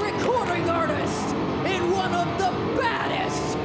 recording artist, and one of the baddest